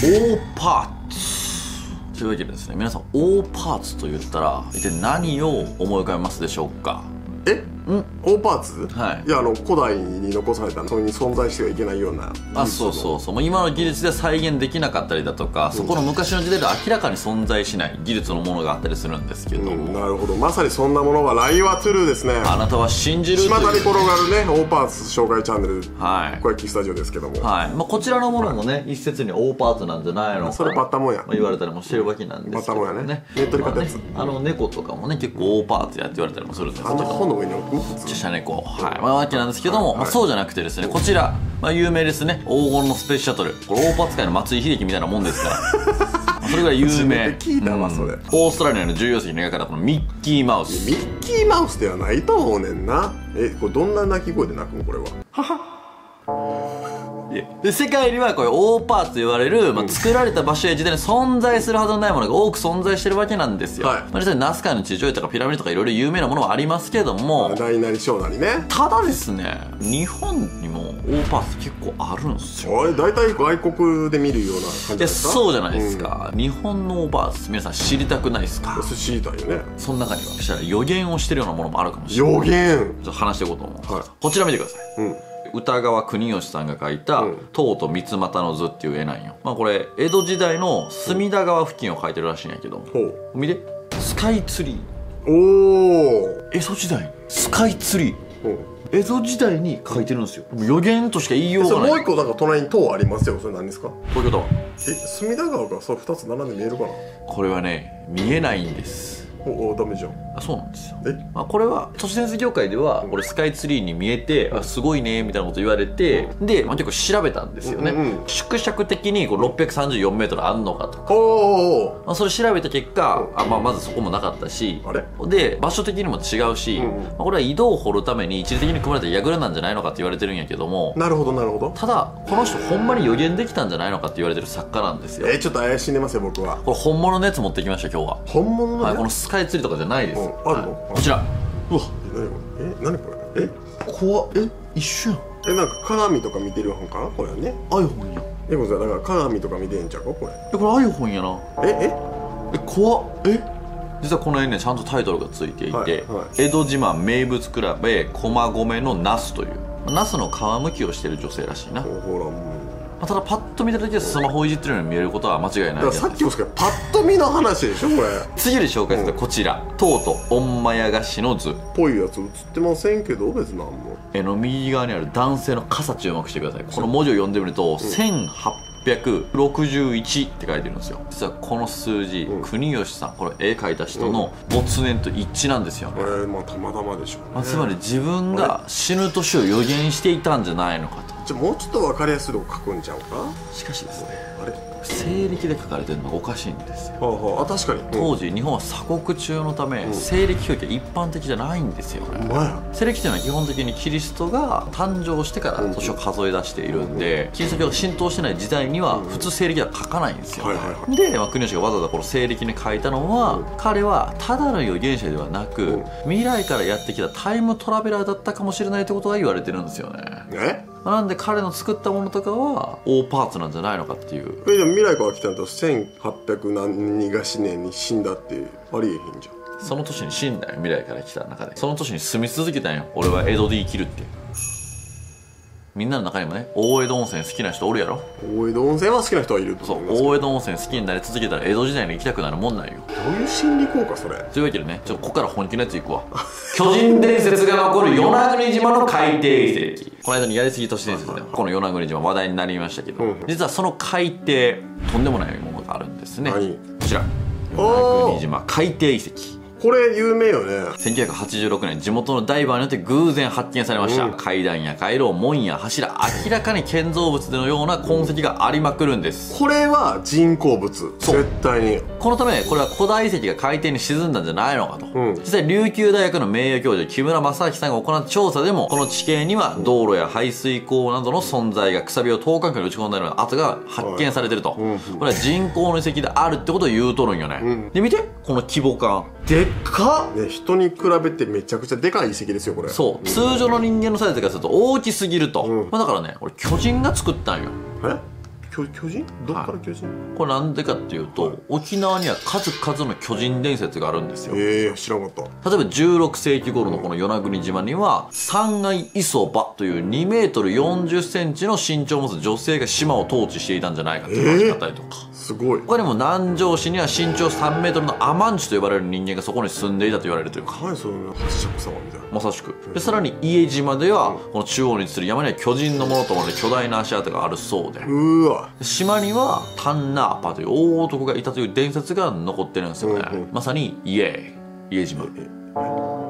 大パーツ。というわけでですね。皆さん大パーツと言ったら一体何を思い浮かべますでしょうか？え？大パーツ？はい。いやあの古代に残されたそこに存在してはいけないようなあそうそうそう。もう今の技術では再現できなかったりだとか、そこの昔の時代では明らかに存在しない技術のものがあったりするんですけど、うんなるほど。まさにそんなものがライワトゥルーですね。あなたは信じる巷に転がるね大パーツ紹介チャンネル。はい。小焼スタジオですけども。はい。まあ、こちらのものもね、一説に大パーツなんじゃないのかそれバッタモンや。まあ言われたりもしてるわけなんですけどバッタモンやね。ネットに買ったやつ。まあねあの猫とかもね結構大パーツやって言われたりもするんですけあんなど本の上に置く普通ちっちゃい猫はいまあわけなんですけども、はいまあ、そうじゃなくてですねこちら、まあ、有名ですね。黄金のスペースシャトル。これ大パーツ界の松井秀喜みたいなもんですから。まあそれぐらい有名。初めて聞いたわそれ。オーストラリアの重要席に描かれたこのミッキーマウス。ミッキーマウスではないと思うねんな。えこれどんな鳴き声で鳴くのこれはで世界にはこういう大パーツと言われる、まあ、作られた場所や時代に存在するはずのないものが多く存在してるわけなんですよ、はい。まあ、実際にナスカの地上絵とかピラミッドとかいろいろ有名なものはありますけども大なり小なりね。ただですね日本にも大パーツ結構あるんですよ。大体外国で見るような感じですか？そうじゃないですか、日本の大パーツ皆さん知りたくないですか？知りたいよね。その中には。したら予言をしてるようなものもあるかもしれない。予言。ちょっと話していこうと思うんです。はい。こちら見てください。うん歌川国吉さんが描いたうん「唐と三股の図」っていう絵なんよ、まあ、これ江戸時代の隅田川付近を描いてるらしいんやけど見て。スカイツリー。おお江戸時代。にスカイツリー。江戸時代に描いてるんですよ。予言としか言いようがない。もう一個なんか隣に塔ありますよ。それ何ですか？こういうこと？はえ隅田川がそれ2つ並んで見えるかな？これはね見えないんですおおダメじゃん。あそうなんですよ。え？まあ、これは都市伝説業界ではこれスカイツリーに見えてあすごいねみたいなこと言われてで、まあ、結構調べたんですよね、うんうん。縮尺的にこう634メートルあんのかとか、おおまあ、それ調べた結果あ、まあ、まずそこもなかったしあれ？で場所的にも違うし、うんうん。まあ、これは井戸を掘るために一時的に組まれた櫓なんじゃないのかって言われてるんやけども。なるほどなるほど。ただこの人ほんまに予言できたんじゃないのかって言われてる作家なんですよ。えー、ちょっと怪しんでますよ僕は。これ本物のやつ持ってきました今日は、本物のね、はい、このスカイツリーとかじゃないです、うんあるの？はい。こちら。うわ。え何？これ？え？怖っ。え一緒やんえなんか鏡とか見てる本かな？これはね。iPhone や。んえこれさだから鏡とか見てんちゃう？かこれ。えこれ iPhone やな。ええ？怖っ。え？実はこの絵ねちゃんとタイトルがついていて、はいはい。江戸自慢名物比べ駒込のナスという。ナスの皮むきをしている女性らしいな、ほらもうあ、ただパッと見ただけでスマホをいじってるように見えることは間違いないださっきもですけどパッと見の話でしょこれ。次で紹介するこちら「とうと御前菓子の図。ぽいやつ映ってませんけど別になんも」絵の右側にある男性の傘注目してください。この文字を読んでみると、1861って書いてるんですよ。実はこの数字、うん。国吉さんこれ絵描いた人の没年と一致なんですよ。ね、これまあたまたまでしょう、ね。まあ、つまり自分が死ぬ年を予言していたんじゃないのかとじゃあもうちょっと分かりやすいとこ書くんちゃうか？しかしですねあれ？西暦で書かれてるのがおかしいんですよ。はあはあ。あ確かに。当時日本は鎖国中のため、西暦表記は一般的じゃないんですよね、西暦というのは基本的にキリストが誕生してから年を数え出しているんで、キリスト教が浸透してない時代には普通西暦は書かないんですよ、はいはいはい。で、まあ、国吉がわざわざこの西暦に書いたのは、彼はただの預言者ではなく、うん。未来からやってきたタイムトラベラーだったかもしれないってことが言われてるんですよねえ？まあなんで彼の作ったものとかは大パーツなんじゃないのかっていう。これでも未来から来たんと1800何がし年に死んだってありえへんじゃん。その年に死んだよ未来から来た中で。その年に住み続けたんよ。俺は江戸で生きるってみんなの中にもね大江戸温泉好きな人おるやろ？大江戸温泉は好きな人はいるとそう大江戸温泉好きになり続けたら江戸時代に行きたくなるもんなんよ。どういう心理効果それ？というわけでねちょっとここから本気のやついくわ。巨人伝説が残る与那国島の海底遺跡。この間にやりすぎ都市伝説でこの与那国島話題になりましたけど、うん実はその海底とんでもないものがあるんですね。何こちら与那国島海底遺跡これ有名よね。1986年地元のダイバーによって偶然発見されました、うん。階段や回廊門や柱明らかに建造物でのような痕跡がありまくるんです。これは人工物。絶対に。このためこれは古代遺跡が海底に沈んだんじゃないのかと、うん。実際琉球大学の名誉教授木村正明さんが行った調査でもこの地形には道路や排水溝などの存在がくさびを等間隔に打ち込んだような跡が発見されてると、うん。うんこれは人工の遺跡であるってことを言うとるんよね、うん。で見てこの規模感。でっか？っね人に比べてめちゃくちゃでかい遺跡ですよこれ。そう。通常の人間のサイズからすると大きすぎると、うん。まあ、だからね俺巨人が作ったんよ。え？巨巨人？どっから巨人、これなんでかっていうと、はい。沖縄には数々の巨人伝説があるんですよ。例ええ知らなかった。えば16世紀頃のこの与那国島には三階磯場という2メートル40センチの身長を持つ女性が島を統治していたんじゃないかっていう話があったりとか、すごい。他にも南城市には身長3メートルのアマンチュと呼ばれる人間がそこに住んでいたと言われるというか。何その八尺様みたいなまさしく。でさらに家島ではこの中央に位置する山には巨人のものと思われる巨大な足跡があるそうで。うーわ島にはタンナーパという大男がいたという伝説が残ってるんですよね、うんうん。まさにイエーイ家島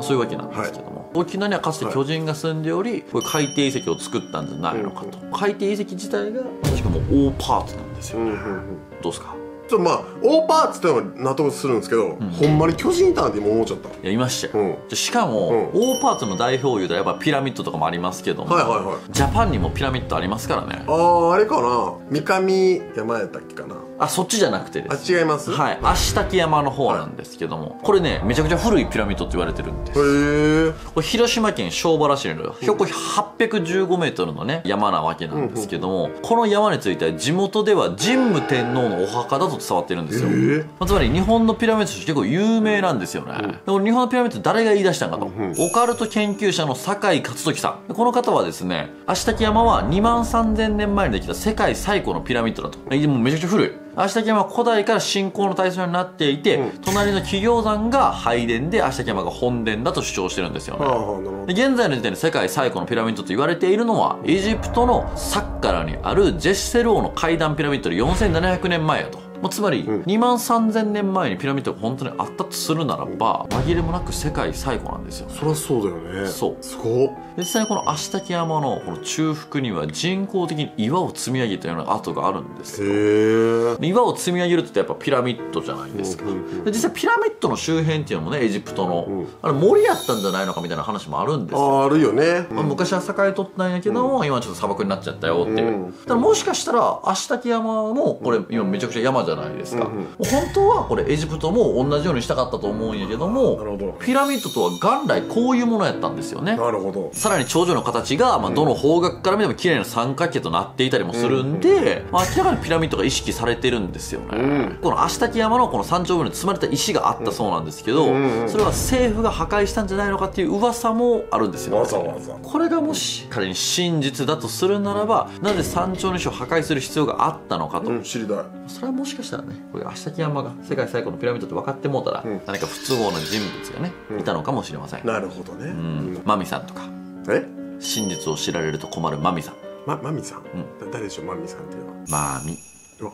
そういうわけなんですけども、沖縄にはかつて巨人が住んでおり、これ海底遺跡を作ったんじゃないのかと、海底遺跡自体が確かもう大パーツなんですよ、うんうんうん。どうですか？ちょっとまあ大パーツってのは納得するんですけど、ほんまに巨人いたんって今思っちゃった。いやいました。よ、うん。でしかも、う大パーツの代表言うとやっぱピラミッドとかもありますけども、はいはいはい。ジャパンにもピラミッドありますからね。あああれかな。三上山やったっけかなあそっちじゃなくてであす違います？はい。足滝山の方なんですけども、これねめちゃくちゃ古いピラミッドって言われてるんです。へえこれ広島県庄原市にある標高815メートルのね山なわけなんですけども、この山については地元では神武天皇のお墓だと伝わってるんですよ、ええまあつまり日本のピラミッドとして結構有名なんですよね、でこの日本のピラミッド誰が言い出したんかと、オカルト研究者の酒井勝時さん。この方はですね足滝山は2万3000年前にできた世界最古のピラミッドだと。でもめちゃくちゃ古い足滝山は古代から信仰の対象になっていて、隣の企業山が拝殿で足滝山が本殿だと主張してるんですよね、はあはあ現在の時点で世界最古のピラミッドと言われているのはエジプトのサッカラにあるジェシセル王の階段ピラミッドで4700年前やと。まあつまり、2万3000年前にピラミッドが本当にあったとするならば、紛れもなく世界最古なんですよ。そりゃそうだよね。そう。すごっ実際にこの足滝山のこの中腹には人工的に岩を積み上げたような跡があるんです。よへえで岩を積み上げるってやっぱピラミッドじゃないですか、うんうんうん。で実際ピラミッドの周辺っていうのもねエジプトの、んあれ森やったんじゃないのかみたいな話もあるんですよ。ああるよね、まあ、昔は栄えとったんやけども、今はちょっと砂漠になっちゃったよっていう、うん。だからもしかしたら足滝山もこれ今めちゃくちゃ山じゃないですか、うんうん。もう本当はこれエジプトも同じようにしたかったと思うんやけどもピラミッドとは元来こういうものやったんですよね。なるほど。さらに頂上の形が、まあ、どの方角から見ても綺麗な三角形となっていたりもするんで、まあ、明らかにピラミッドが意識されてるんですよね、うん。この足滝山のこの山頂部に積まれた石があったそうなんですけど、うんうんうん。それは政府が破壊したんじゃないのかっていう噂もあるんですよ、わざわざこれがもし仮に真実だとするならばなぜ山頂の石を破壊する必要があったのかと、うん知りたい。それはもしかしたらねこれ足滝山が世界最古のピラミッドって分かってもうたら、うん。何か不都合な人物がね、いたのかもしれません、なるほどね、うん、マミさんとか。え？真実を知られると困るマミさん。まマミさん、だ誰でしょう？マミさんっていうのは？マミ。うわ。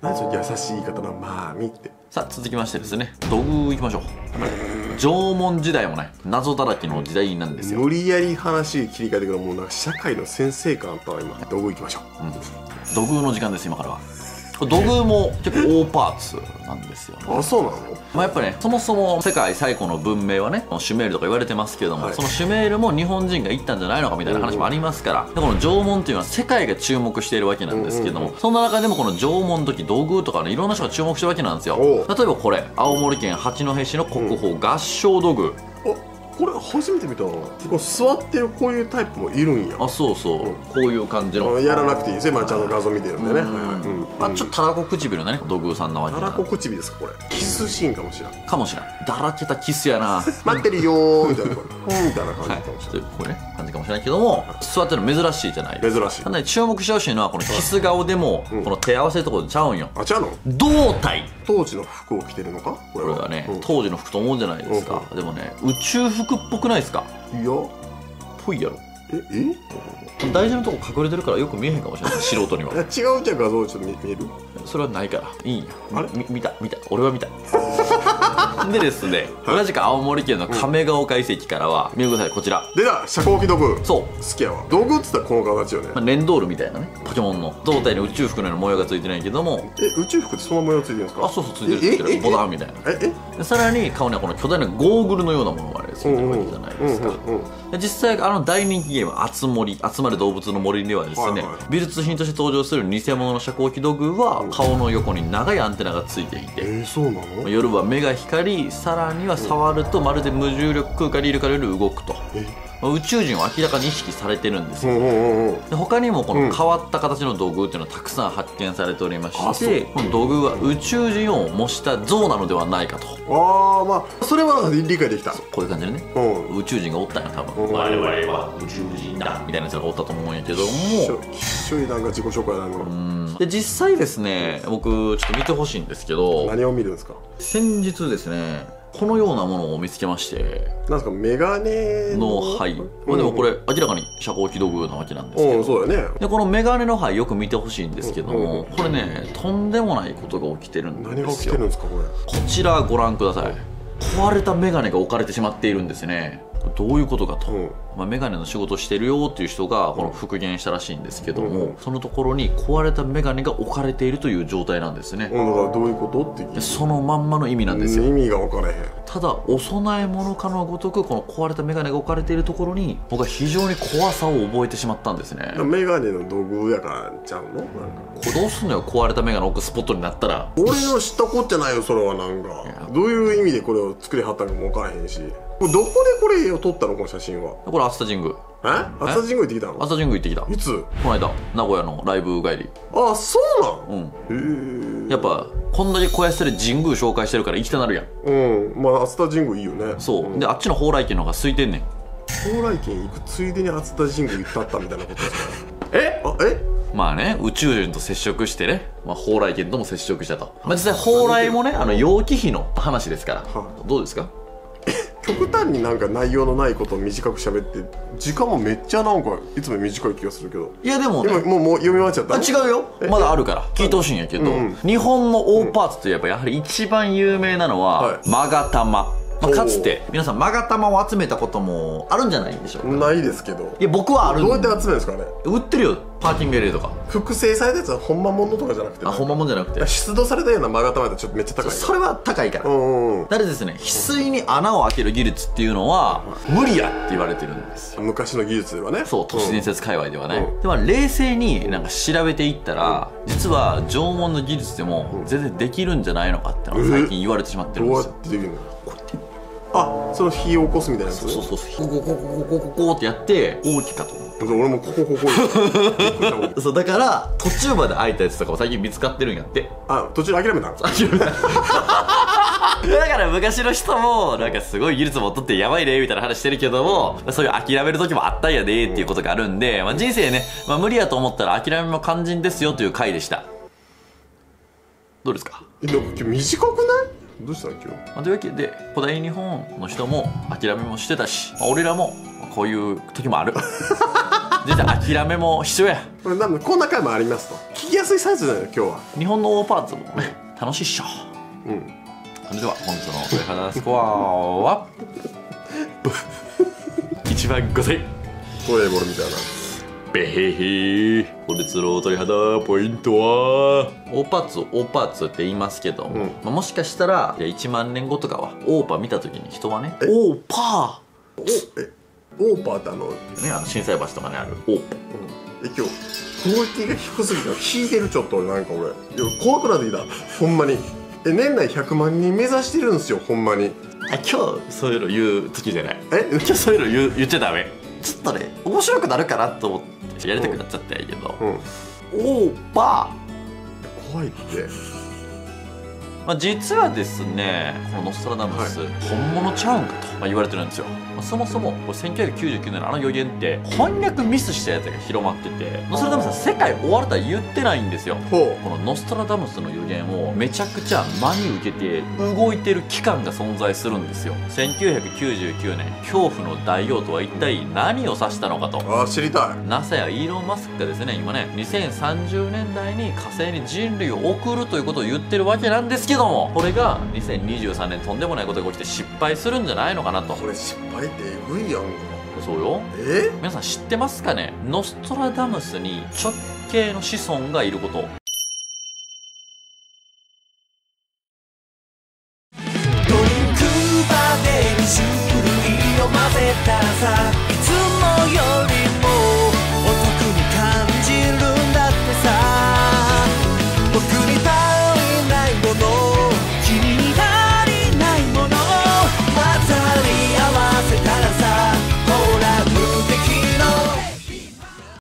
何その優しい言い方のマミって？さあ続きましてですね。土偶いきましょう。縄文時代もね謎だらけの時代なんですよ。無理やり話切り替えてくるもうなんか社会の先生感あったわ今どこ行きましょう、土偶の時間です今からは土偶も結構大パーツなんですよね。あそうなの？まあ、やっぱねそもそも世界最古の文明はねシュメールとか言われてますけども、はい。そのシュメールも日本人が行ったんじゃないのかみたいな話もありますから、でこの縄文っていうのは世界が注目しているわけなんですけども、そんな中でもこの縄文の時土偶とかねいろんな人が注目してるわけなんですよ。例えばこれ青森県八戸市の国宝合掌土偶、あこれ初めて見たのこう座ってるこういうタイプもいるんや。あそうそう、こういう感じの。あやらなくていいですね。まあちゃんと画像見てるんでね、はいはい。うんあちょっとたらこ唇のね土偶さんなわけなたらこ唇ですかこれ。キスシーンかもしれないかもしれないだらけたキスやな。待ってるよーみたいなうんみたいな。感じはい。かもしちょっとこういうね感じかもしれないけども座ってるの珍しいじゃない珍しい。ただね注目してほしいのはこのキス顔でもこの手合わせるところでちゃうんよ。あちゃうの？胴体。当時の服を着てるのか？ここれがねうん。当時の服と思うじゃないですか。でもね宇宙服っぽくないですか？いや。ぽいやろええ？大事なとこ隠れてるからよく見えへんかもしれない。素人には。違うじゃん画像ちょっと見見える？それはないから。いいんや。あれ？み見た見た。俺は見た でですね同じく青森県の亀ヶ丘遺跡からは見てくださいこちら。出た！遮光器道具そう。好きやわ。道具っつったらこの形よね。まあ、レンドールみたいなね。ポケモンの。胴体に宇宙服のような模様がついてないけども。え宇宙服ってその模様ついてるんですか？あそうそうついてるついてる。ええボタンみたいな。ええ？でさらに顔にはこの巨大なゴーグルのようなものがあれついてるわけじゃないですかうんうんうんで実際あの大人気ゲーム「あつ森」集まる動物の森ではですね、はいはい。美術品として登場する偽物の遮光器土偶は顔の横に長いアンテナがついていて、えー、そうなの？夜は目が光りさらには触るとまるで無重力空間にいるかのように動くと。え宇宙人を明らかに意識されてるんですよ。で他にもこのうん。変わった形の土偶っていうのはたくさん発見されておりまして、この土偶は宇宙人を模した像なのではないかと。ああまあそれは理解できた。こういう感じでね。うん。宇宙人がおったんや多分。うん。我々は宇宙人だみたいなやつがおったと思うんやけども。しょ一緒になんか自己紹介なの、うん。で実際ですね僕ちょっと見てほしいんですけど何を見るんですか？先日ですねこのようなものを見つけましてなんですかメガネの？灰、まあでもこれ明らかに遮光器土偶なわけなんですけど。うんそうだよね。でこのメガネの灰よく見てほしいんですけどうんもこれねとんでもないことが起きてるん何が起ですよきてるんですかこれ？こちらご覧ください。壊れたメガネが置かれてしまっているんですねどういうことかと、うん。まあ、メガネの仕事してるよっていう人がこの復元したらしいんですけども、うん。そのところに壊れたメガネが置かれているという状態なんですね、うん。だからどういうことってそのまんまの意味なんですよ、意味が分からへん。ただお供え物かのごとくこの壊れたメガネが置かれているところに僕は非常に怖さを覚えてしまったんですね。メガネの道具やからちゃうの？なんか。どうすんのよ壊れたメガネ置くスポットになったら。俺の知ったこっちゃないよそれはなんか。どういう意味でこれを作りはったのかも分からへんしこれどこでこれを撮ったのこの写真は？これ熱田神宮え？熱田神宮行ってきたの？熱田神宮行ってきた。いつ？この間名古屋のライブ帰り。あそうなん？うん。へえ。やっぱこんだけ肥やしてる神宮紹介してるから行きたなるやん。うん。まあ熱田神宮いいよね。そう、ん。であっちの蓬莱軒の方が空いてんねん。蓬莱軒行くついでに熱田神宮行ったったみたいなことですか？え？あえ？まあね宇宙人と接触してね、まあ、蓬莱軒とも接触したと、まあ、実際蓬莱もねあの楊貴妃の話ですから、はどうですか？極端になんか内容のないことを短く喋って時間もめっちゃなんかいつも短い気がするけど。いやでもね今もうもう読み終わっちゃった？あ違うよ。まだあるから。聞いてほしいんやけど、うん。日本の大パーツといえばやはり一番有名なのは、はい。マガタマ、まあ、かつて皆さんマガタマを集めたこともあるんじゃないんでしょうか。ないですけど。いや僕はあるどうやって集めるんですかね売ってるよパーキングエリアとか。複製されたやつは本間物とかじゃなくてあほんまもんじゃなくて。出土されたようなマガタマってちょっとめっちゃ高いそれは高いから、うんうですね翡翠に穴を開ける技術っていうのは無理やって言われてるんですよ。昔の技術ではね。そう都市伝説界隈ではね、うん。でも冷静になんか調べていったら、実は縄文の技術でも全然できるんじゃないのかってのが最近言われてしまってるんどうですよ、やってできるの？あその火を起こすみたいなやつ？そうそうそうこうこここここここってやって大きかと思う俺もここここそうだから途中まで開いたやつとかも最近見つかってるんやってあ途中で諦めた諦めただから昔の人もなんかすごい技術持っとってやばいねみたいな話してるけどもそういう諦める時もあったんやでっていうことがあるんで、まあ、人生ね、まあ、無理やと思ったら諦めも肝心ですよという回でしたどうですかなか短くないどうしたの今日？まあ、というわけで古代日本の人も諦めもしてたし、まあ俺らもこういう時もある。全然諦めも必要や。これなんでこんな回もありますと。聞きやすいサイズだよ今日は。日本の大パーツもね楽しいっしょ。うん。それでは本日の鳥肌スコアは1万5000トレーボールみたいなべへへ本日の鳥肌ポイントは。大パーツを大パーツって言いますけども、うん。まあ、もしかしたらいや1万年後とかはオーパ見た時に人はねえ？オーパおえオーパーってあの、うん、ーねあの心斎橋とかにある。オーパえ今日クオリティが低すぎて引いてる。ちょっとなんか俺いや怖くなってきたほんまに。え年内100万人目指してるんですよほんまに。あ今日そういうの言う時じゃない。え？今日そういうの言う言っちゃダメちょっとね面白くなるかなと思ってやりたくなっちゃったんやけど、うん。オーパー。怖いって。まあ、実はですねこのノストラダムス、本物ちゃうんかと、まあ、言われてるんですよ、まあ、そもそもこれ1999年のあの予言って翻訳ミスしたやつが広まっててノストラダムスは世界終わるとは言ってないんですよ。ほこのノストラダムスの予言をめちゃくちゃ真に受けて動いてる機関が存在するんですよ。1999年恐怖の大王とは一体何を指したのかと。うあー知りたい。NASA やイーロン・マスクがですね今ね2030年代に火星に人類を送るということを言ってるわけなんですけどもこれが2023年とんでもないことが起きて失敗するんじゃないのかなと。これ失敗れってえぐいや。んそうよ。え？皆さん知ってますかね？ノストラダムスに直系の子孫がいること「ドリンクバーで2種類を混ぜたさ」